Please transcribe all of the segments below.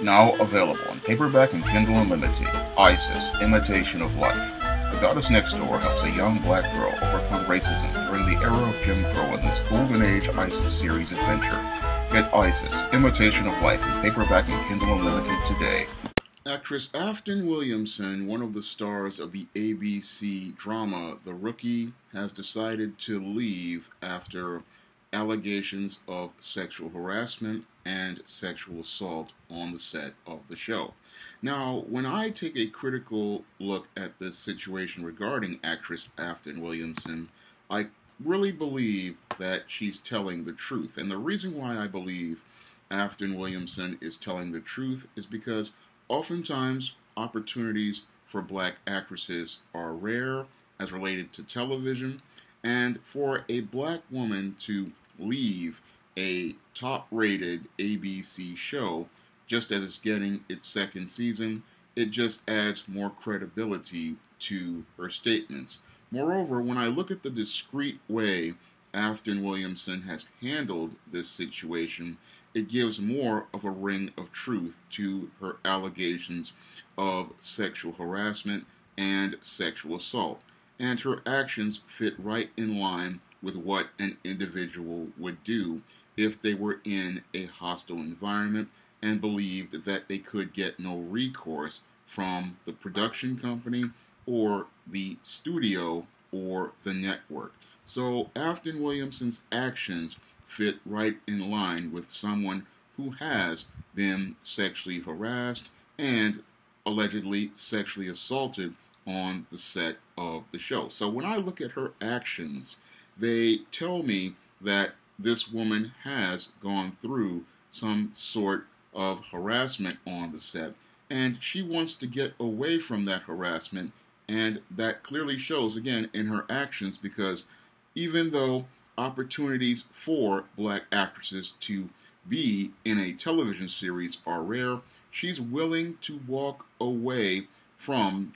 Now available in paperback and Kindle Unlimited, Isis, Imitation of Life. The Goddess Next Door helps a young black girl overcome racism during the era of Jim Crow in this Golden Age Isis series adventure. Get Isis, Imitation of Life in paperback and Kindle Unlimited today. Actress Afton Williamson, one of the stars of the ABC drama The Rookie, has decided to leave after allegations of sexual harassment and sexual assault on the set of the show. Now, when I take a critical look at this situation regarding actress Afton Williamson, I really believe that she's telling the truth. And the reason why I believe Afton Williamson is telling the truth is because oftentimes opportunities for black actresses are rare as related to television and for a black woman to leave a top rated ABC show just as it's getting its second season, it just adds more credibility to her statements. Moreover, when I look at the discreet way Afton Williamson has handled this situation, it gives more of a ring of truth to her allegations of sexual harassment and sexual assault and her actions fit right in line with what an individual would do if they were in a hostile environment and believed that they could get no recourse from the production company or the studio or the network. So Afton Williamson's actions fit right in line with someone who has been sexually harassed and allegedly sexually assaulted on the set of the show. So when I look at her actions, they tell me that this woman has gone through some sort of harassment on the set and she wants to get away from that harassment and that clearly shows again in her actions because even though opportunities for black actresses to be in a television series are rare, she's willing to walk away from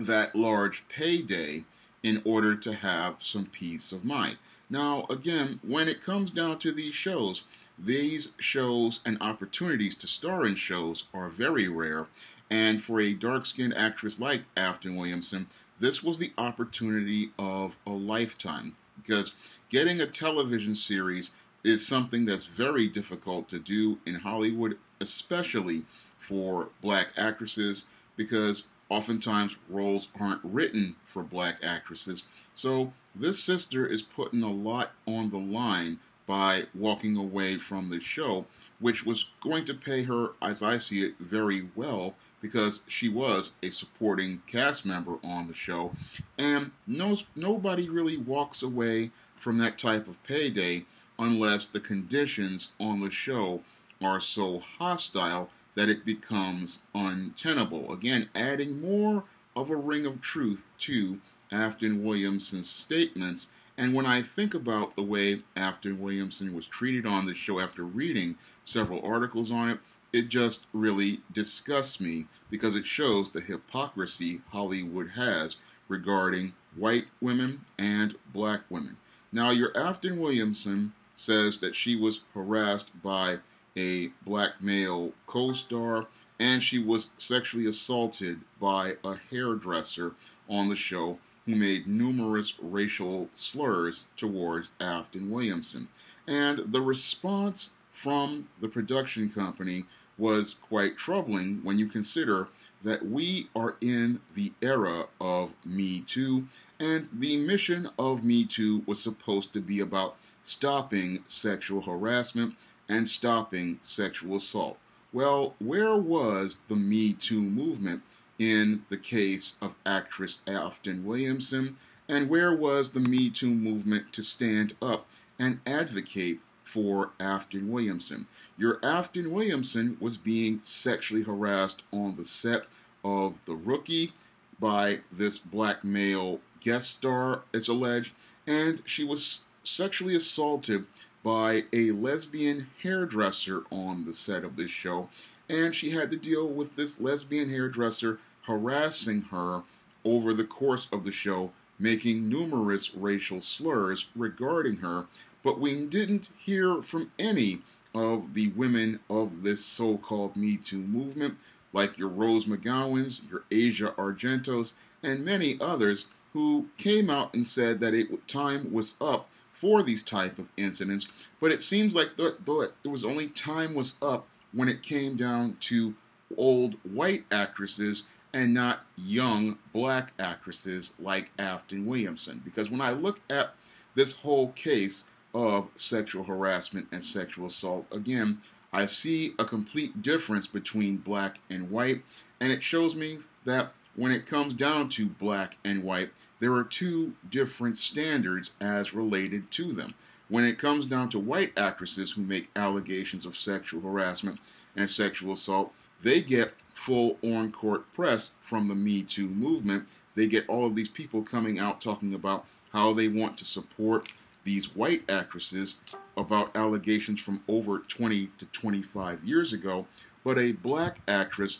that large payday in order to have some peace of mind. Now, again, when it comes down to these shows, these shows and opportunities to star in shows are very rare. And for a dark skinned actress like Afton Williamson, this was the opportunity of a lifetime. Because getting a television series is something that's very difficult to do in Hollywood, especially for black actresses, because Oftentimes, roles aren't written for black actresses. So, this sister is putting a lot on the line by walking away from the show, which was going to pay her, as I see it, very well because she was a supporting cast member on the show. And no, nobody really walks away from that type of payday unless the conditions on the show are so hostile that it becomes untenable. Again, adding more of a ring of truth to Afton Williamson's statements. And when I think about the way Afton Williamson was treated on the show after reading several articles on it, it just really disgusts me because it shows the hypocrisy Hollywood has regarding white women and black women. Now, your Afton Williamson says that she was harassed by a black male co star, and she was sexually assaulted by a hairdresser on the show who made numerous racial slurs towards Afton Williamson. And the response from the production company was quite troubling when you consider that we are in the era of Me Too, and the mission of Me Too was supposed to be about stopping sexual harassment and stopping sexual assault. Well, where was the Me Too movement in the case of actress Afton Williamson? And where was the Me Too movement to stand up and advocate for Afton Williamson? Your Afton Williamson was being sexually harassed on the set of The Rookie by this black male guest star, it's alleged, and she was sexually assaulted by a lesbian hairdresser on the set of this show, and she had to deal with this lesbian hairdresser harassing her over the course of the show, making numerous racial slurs regarding her. But we didn't hear from any of the women of this so called Me Too movement, like your Rose McGowans, your Asia Argentos, and many others who came out and said that it time was up for these type of incidents. But it seems like the, the, there was only time was up when it came down to old white actresses and not young black actresses like Afton Williamson. Because when I look at this whole case of sexual harassment and sexual assault, again, I see a complete difference between black and white, and it shows me that when it comes down to black and white, there are two different standards as related to them. When it comes down to white actresses who make allegations of sexual harassment and sexual assault, they get full on court press from the Me Too movement. They get all of these people coming out talking about how they want to support these white actresses about allegations from over 20 to 25 years ago. But a black actress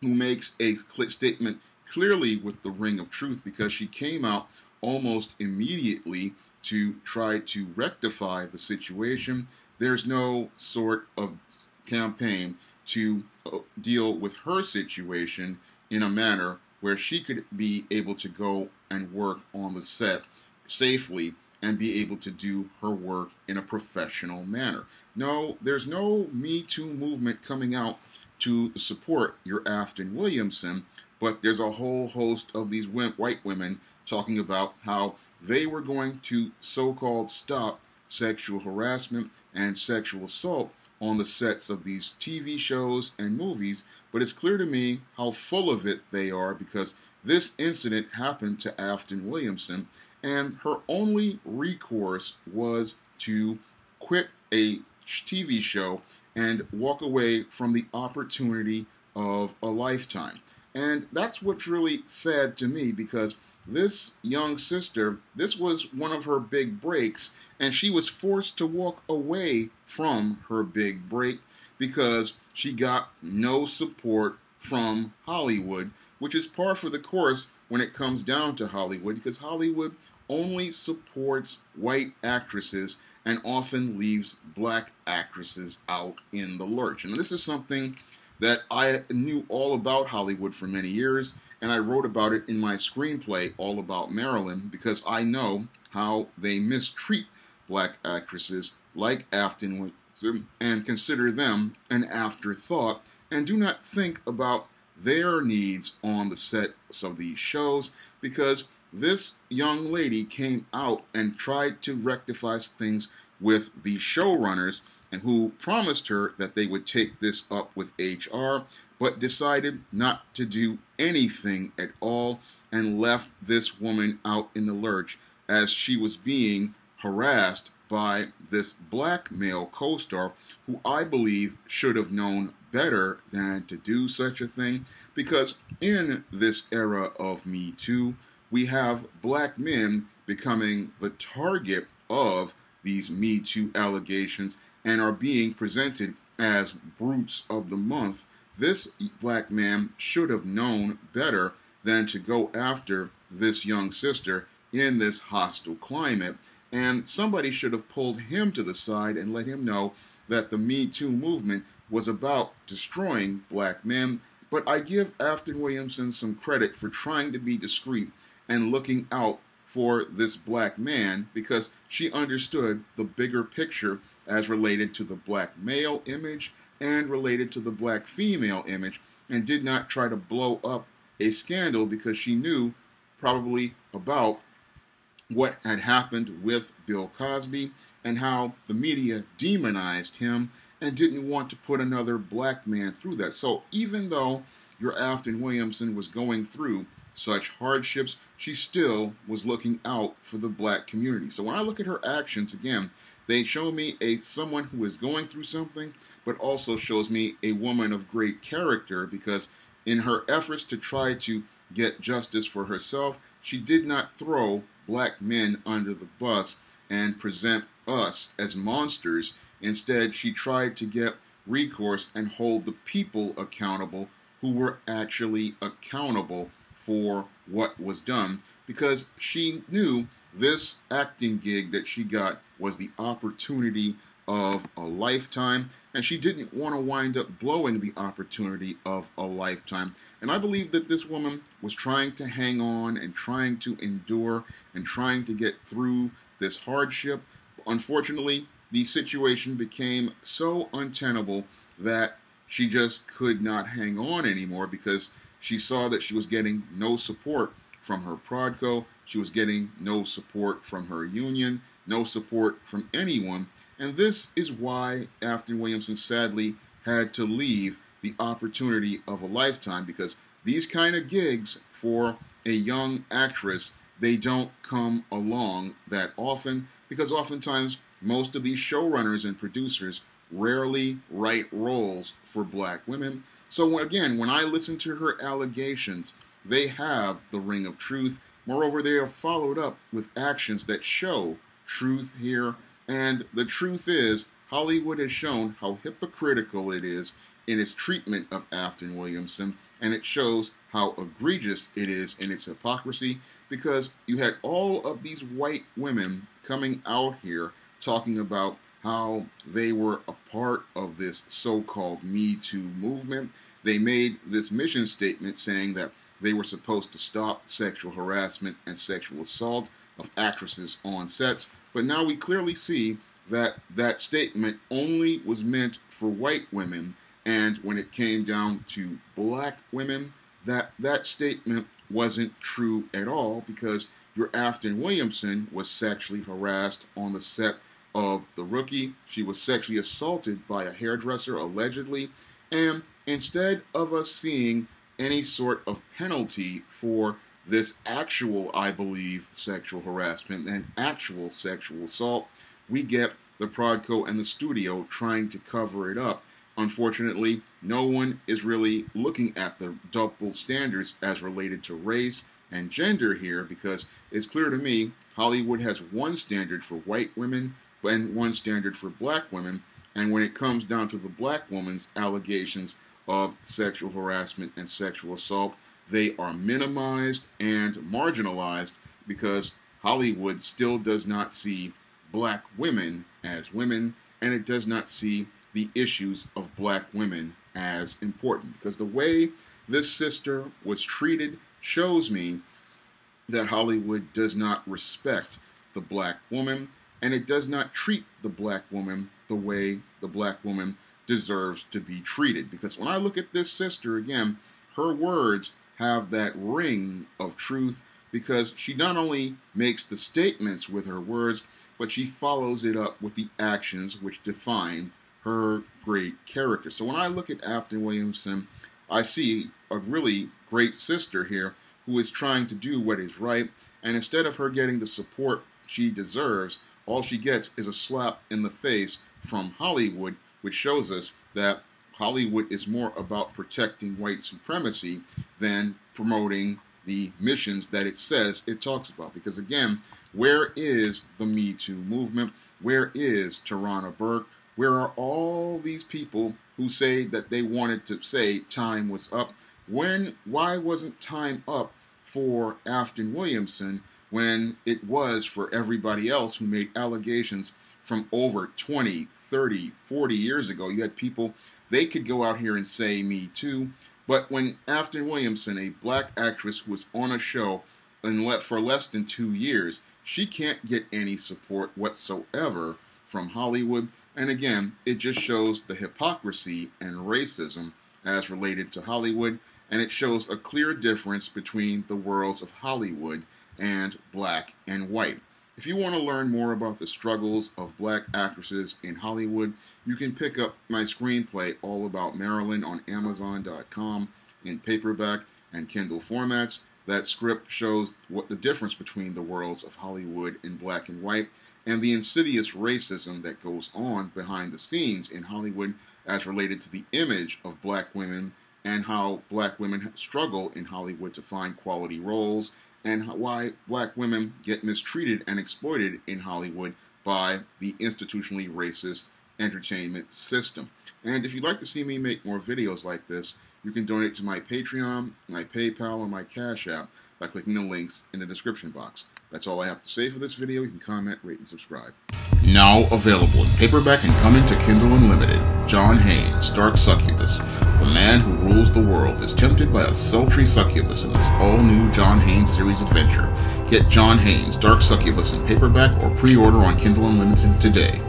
who makes a statement clearly with the ring of truth because she came out almost immediately to try to rectify the situation. There's no sort of campaign to uh, deal with her situation in a manner where she could be able to go and work on the set safely and be able to do her work in a professional manner. No, there's no Me Too movement coming out to support your Afton Williamson, but there's a whole host of these white women talking about how they were going to so called stop sexual harassment and sexual assault on the sets of these TV shows and movies, but it's clear to me how full of it they are because this incident happened to Afton Williamson, and her only recourse was to quit a TV show and walk away from the opportunity of a lifetime. And that's what's really sad to me because this young sister, this was one of her big breaks, and she was forced to walk away from her big break because she got no support from Hollywood, which is par for the course when it comes down to Hollywood because Hollywood only supports white actresses and often leaves black actresses out in the lurch. And this is something that I knew all about Hollywood for many years, and I wrote about it in my screenplay, All About Marilyn, because I know how they mistreat black actresses like Afton and consider them an afterthought and do not think about their needs on the sets of these shows because this young lady came out and tried to rectify things with the showrunners and who promised her that they would take this up with HR, but decided not to do anything at all and left this woman out in the lurch as she was being harassed by this black male co star who I believe should have known better than to do such a thing because in this era of Me Too, we have black men becoming the target of these Me Too allegations and are being presented as brutes of the month, this black man should have known better than to go after this young sister in this hostile climate. And somebody should have pulled him to the side and let him know that the Me Too movement was about destroying black men. But I give Afton Williamson some credit for trying to be discreet and looking out for this black man because she understood the bigger picture as related to the black male image and related to the black female image and did not try to blow up a scandal because she knew probably about what had happened with Bill Cosby and how the media demonized him and didn't want to put another black man through that. So even though your Afton Williamson was going through such hardships, she still was looking out for the black community. So when I look at her actions again, they show me a someone who is going through something, but also shows me a woman of great character because in her efforts to try to get justice for herself, she did not throw black men under the bus and present us as monsters. Instead, she tried to get recourse and hold the people accountable who were actually accountable for what was done because she knew this acting gig that she got was the opportunity of a lifetime, and she didn't want to wind up blowing the opportunity of a lifetime. And I believe that this woman was trying to hang on and trying to endure and trying to get through this hardship. Unfortunately, the situation became so untenable that she just could not hang on anymore because she saw that she was getting no support from her Prodco, she was getting no support from her union, no support from anyone, and this is why Afton Williamson sadly had to leave the opportunity of a lifetime because these kind of gigs for a young actress they don't come along that often because oftentimes most of these showrunners and producers rarely write roles for black women. So again, when I listen to her allegations, they have the ring of truth. Moreover, they are followed up with actions that show truth here. And the truth is, Hollywood has shown how hypocritical it is in its treatment of Afton Williamson, and it shows how egregious it is in its hypocrisy because you had all of these white women coming out here talking about how they were a part of this so called Me Too movement. They made this mission statement saying that they were supposed to stop sexual harassment and sexual assault of actresses on sets. But now we clearly see that that statement only was meant for white women. And when it came down to black women, that that statement wasn't true at all because your Afton Williamson was sexually harassed on the set of The Rookie. She was sexually assaulted by a hairdresser, allegedly. And instead of us seeing any sort of penalty for this actual, I believe, sexual harassment and actual sexual assault, we get the Prodco and the studio trying to cover it up. Unfortunately, no one is really looking at the double standards as related to race and gender here because it's clear to me Hollywood has one standard for white women and one standard for black women. And when it comes down to the black woman's allegations of sexual harassment and sexual assault, they are minimized and marginalized because Hollywood still does not see black women as women and it does not see the issues of black women as important. Because the way this sister was treated shows me that Hollywood does not respect the black woman and it does not treat the black woman the way the black woman deserves to be treated. Because when I look at this sister again, her words have that ring of truth because she not only makes the statements with her words, but she follows it up with the actions which define her great character. So when I look at Afton Williamson, I see a really great sister here who is trying to do what is right, and instead of her getting the support she deserves, all she gets is a slap in the face from Hollywood, which shows us that Hollywood is more about protecting white supremacy than promoting the missions that it says it talks about. Because again, where is the Me Too movement? Where is Tarana Burke? Where are all these people who say that they wanted to say time was up? When why wasn't time up for Afton Williamson when it was for everybody else who made allegations from over 20, 30, 40 years ago. You had people, they could go out here and say me too. But when Afton Williamson, a black actress who was on a show and for less than two years, she can't get any support whatsoever from Hollywood. And again, it just shows the hypocrisy and racism as related to Hollywood, and it shows a clear difference between the worlds of Hollywood and black and white. If you want to learn more about the struggles of black actresses in Hollywood, you can pick up my screenplay all about Marilyn on Amazon.com in paperback and Kindle formats. That script shows what the difference between the worlds of Hollywood in black and white and the insidious racism that goes on behind the scenes in Hollywood as related to the image of black women and how black women struggle in Hollywood to find quality roles and why black women get mistreated and exploited in Hollywood by the institutionally racist entertainment system. And if you'd like to see me make more videos like this, you can donate to my Patreon, my PayPal, or my Cash App by clicking the links in the description box. That's all I have to say for this video. You can comment, rate, and subscribe. Now available in paperback and coming to Kindle Unlimited. John Haynes, Dark Succubus. The man who rules the world is tempted by a sultry succubus in this all-new John Haynes series adventure. Get John Haynes, Dark Succubus in paperback or pre-order on Kindle Unlimited today.